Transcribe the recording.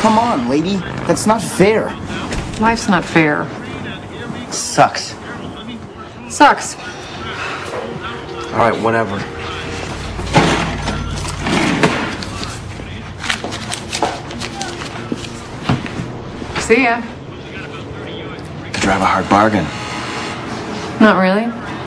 Come on, lady. That's not fair. Life's not fair. Sucks. Sucks. All right, whatever. See ya. Could drive a hard bargain. Not really.